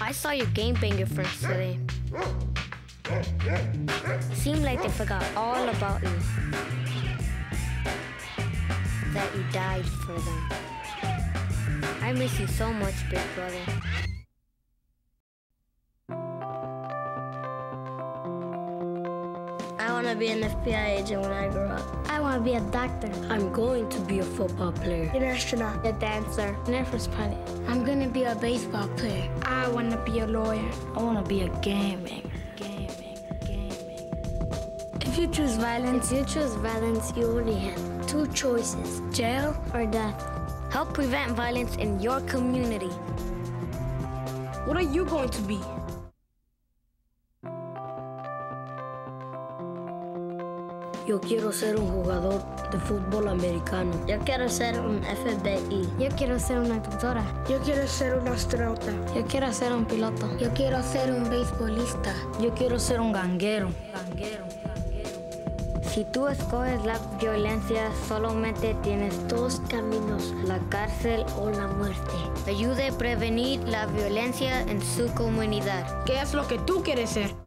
I saw your gang banger friends today. Seemed like they forgot all about you. That you died for them. I miss you so much, big brother. I want to be an FBI agent when I grow up. I want to be a doctor. I'm going to be a football player. An astronaut. A dancer. An Air Force pilot. I'm going to be a baseball player. I want to be a lawyer. I want to be a gaming. Gaming. Gaming. If you choose violence, if you choose violence, you only have two choices jail or death. Help prevent violence in your community. What are you going to be? Yo quiero ser un jugador de fútbol americano. Yo quiero ser un FBI. Yo quiero ser una doctora. Yo quiero ser un astronauta. Yo quiero ser un piloto. Yo quiero ser un beisbolista. Yo quiero ser un ganguero. Ganguero. Si tú escoges la violencia, solamente tienes dos caminos, la cárcel o la muerte. Ayude a prevenir la violencia en su comunidad. ¿Qué es lo que tú quieres ser?